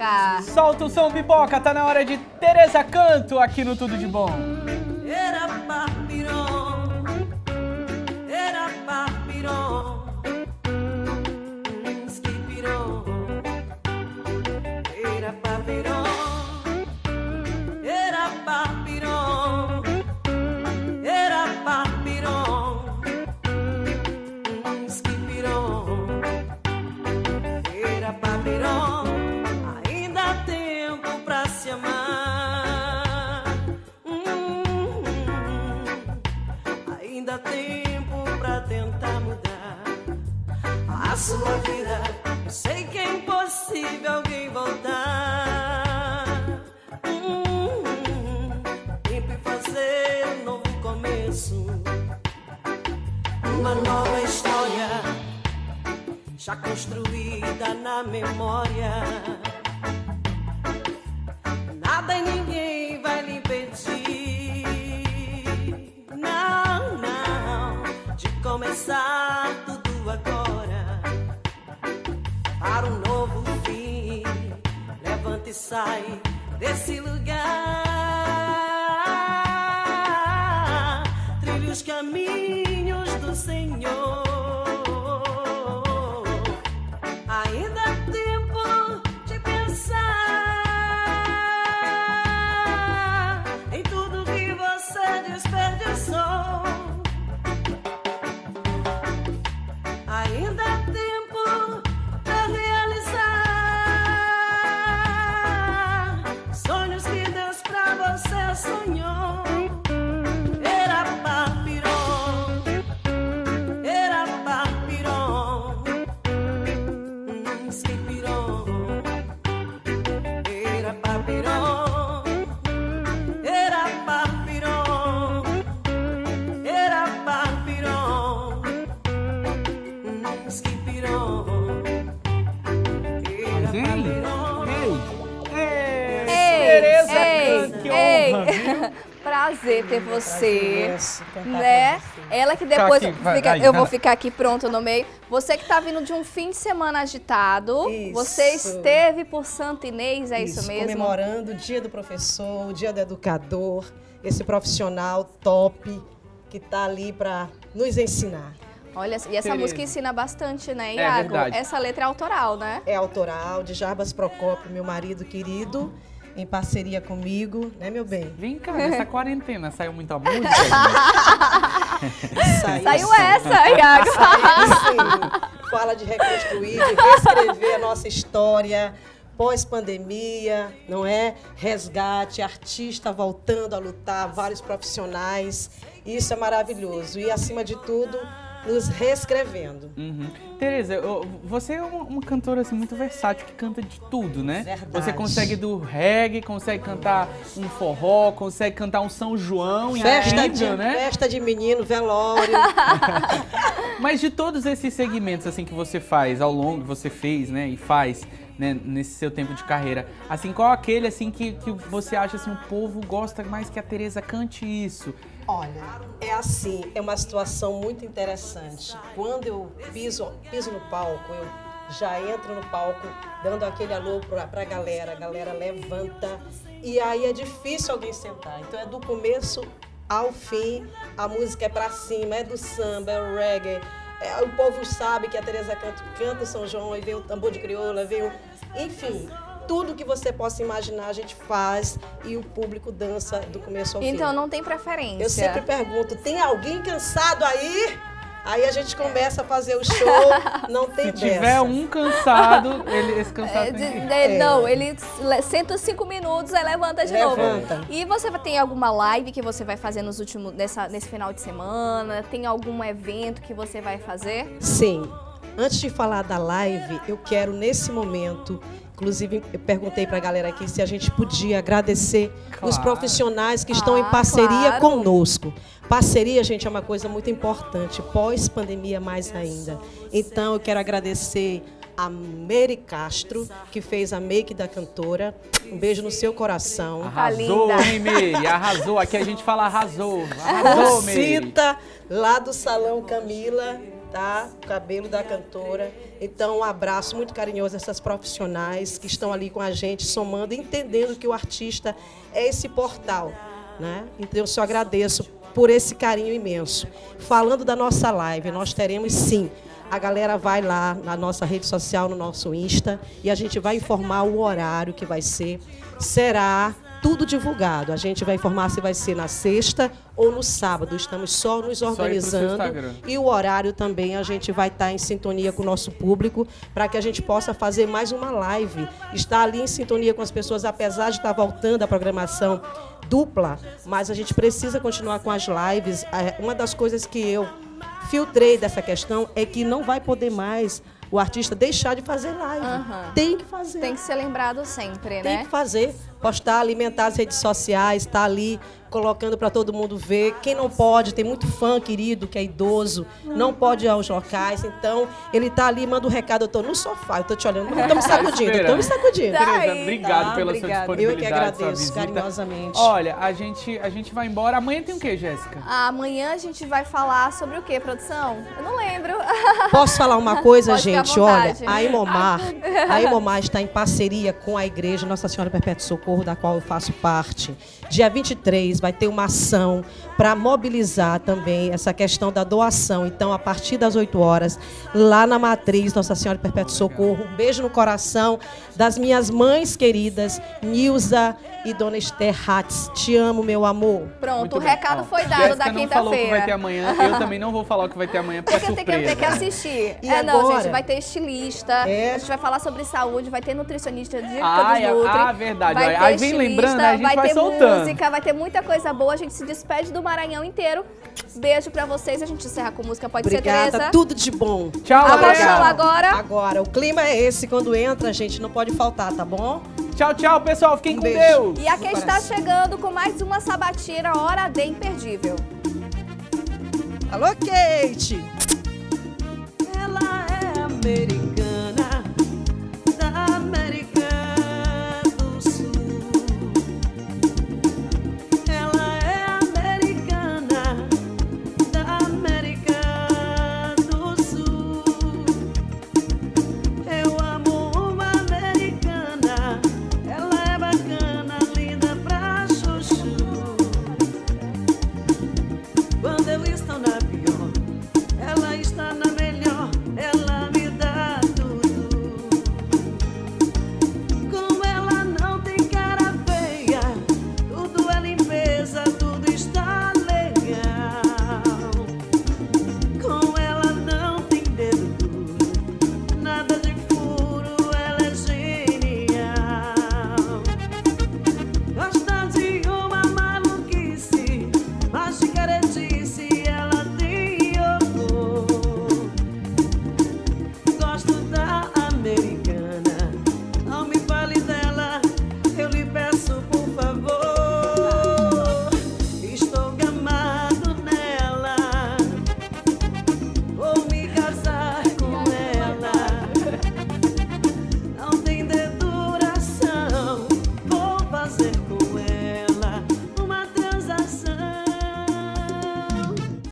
pipoca. Solta o som, pipoca. Tá na hora de Tereza Canto aqui no Tudo de Bom. Era papirão, era papirão, sua vida. Eu sei que é impossível alguém voltar. Hum, Tempo em fazer um novo começo. Uma nova história já construída na memória. Sai desse lugar. Trilhe os caminhos do Senhor. Prazer ter você. imenso cantar Né? Ela que depois. aqui, vai, fica- vai, eu vou ficar aqui pronto no meio. Você que tá vindo de um fim de semana agitado. Isso. Você esteve por Santa Inês, é isso, mesmo? Comemorando o dia do professor, o dia do educador, esse profissional top que está ali para nos ensinar. Olha, e essa Tereza. música ensina bastante, né, É Iago? verdade. Essa letra é autoral, né? É autoral de Jarbas Procópio, meu marido querido, em parceria comigo, né, meu bem? Vem cá, nessa quarentena saiu muita música? Saiu, Saiu essa, Iago. Saiu sim. Fala de reconstruir, de reescrever a nossa história pós-pandemia, não é? Resgate, artista voltando a lutar, vários profissionais. Isso é maravilhoso. E, acima de tudo, nos reescrevendo. Uhum. Tereza, você é uma, uma cantora assim, muito versátil, que canta de tudo, né? Verdade. Você consegue do reggae, consegue cantar um forró, consegue cantar um São João, Festa de, incrível, né? festa de menino, velório. Mas de todos esses segmentos assim que você faz ao longo, você fez, né, e faz, né, nesse seu tempo de carreira, assim, qual aquele assim que, que você acha assim, o povo gosta mais que a Tereza cante isso? Olha, é assim, é uma situação muito interessante. Quando eu piso, piso no palco, eu já entro no palco dando aquele alô pra, pra galera, a galera levanta e aí é difícil alguém sentar. Então é do começo ao fim, a música é pra cima, é do samba, é o reggae. É, o povo sabe que a Tereza canta, canta São João, aí vem o tambor de crioula, vem o... Enfim, tudo que você possa imaginar a gente faz e o público dança do começo ao fim. Então não tem preferência. Eu sempre pergunto, tem alguém cansado aí? Aí a gente começa a fazer o show, não tem Se dessa. tiver um cansado, ele, esse cansado É, tem de- que... de- É. Não, ele le- senta cinco minutos e levanta de Levanta. novo. E você tem alguma live que você vai fazer nos últimos, nessa, nesse final de semana? Tem algum evento que você vai fazer? Sim. Antes de falar da live, eu quero nesse momento, inclusive eu perguntei para a galera aqui se a gente podia agradecer os Claro. profissionais que estão em Ah, parceria claro. conosco. Parceria, gente, é uma coisa muito importante, pós-pandemia mais ainda. Então, eu quero agradecer a Mary Castro, que fez a make da cantora. Um beijo no seu coração. Arrasou, linda. hein, Meire? Arrasou. Aqui a gente fala arrasou. Arrasou. Rosita, lá do Salão Camila, tá? O cabelo da cantora. Então, um abraço muito carinhoso a essas profissionais que estão ali com a gente, somando, entendendo que o artista é esse portal, né? Então, eu só agradeço por esse carinho imenso. Falando da nossa live, nós teremos sim. A galera vai lá na nossa rede social, no nosso Insta, e a gente vai informar o horário que vai ser. Será tudo divulgado. A gente vai informar se vai ser na sexta ou no sábado. Estamos só nos Só organizando. Instagram. E o horário também a gente vai estar em sintonia com o nosso público para que a gente possa fazer mais uma live. Estar ali em sintonia com as pessoas, apesar de estar voltando a programação dupla, mas a gente precisa continuar com as lives. É, Uma das coisas que eu filtrei dessa questão é que não vai poder mais o artista deixar de fazer live. Aham. Tem que fazer. Tem que ser lembrado sempre, Tem né? que fazer, postar, alimentar as redes sociais, estar ali colocando para todo mundo ver. Quem não pode, tem muito fã querido que é idoso, não pode ir aos locais. Então, ele tá ali, manda um recado, eu tô no sofá, eu tô te olhando, eu tô me sacudindo, eu tô me sacudindo. Tá Tereza, obrigado tá, pela obrigada. sua Eu é que disponibilidade, sua agradeço, carinhosamente. Olha, a gente, a gente vai embora. Amanhã tem o quê, Jéssica? Amanhã a gente vai falar sobre o que, produção? Eu não lembro. Posso falar uma coisa, à gente? Olha, a Imomar, a Imomar está em parceria com a Igreja Nossa Senhora Perpétuo Socorro, da qual eu faço parte. Dia 23 vai ter uma ação para mobilizar também essa questão da doação. Então, a partir das 8 horas, lá na Matriz Nossa Senhora Perpétuo Socorro, um beijo no coração das minhas mães queridas, Nilza e Dona Esther Hatz. Te amo, meu amor. Pronto, Muito o bem. recado Ó, foi dado Jéssica da não falou que vai ter quinta-feira. amanhã. Eu também não vou falar o que vai ter amanhã, porque é Porque tem que, surpresa. tem que assistir. E é, não, agora? gente, vai ter estilista, É. a gente vai falar sobre saúde, vai ter nutricionista, dica Ah, é- Nutri, ah, verdade. vai Aí ter vem lembrando, a gente vai ter soltando. música, vai ter muita coisa boa, a gente se despede do Maranhão inteiro. Beijo pra vocês, a gente encerra com música, pode ser, Obrigada, Tereza? tudo de bom. Tchau, show agora. Agora, o clima é esse, quando entra, gente, não pode faltar, tá bom? Tchau, tchau, pessoal. Fiquem Um com beijo. Deus. E aqui está chegando com mais uma sabatina Hora D imperdível. Alô, Kate! Ela é americana.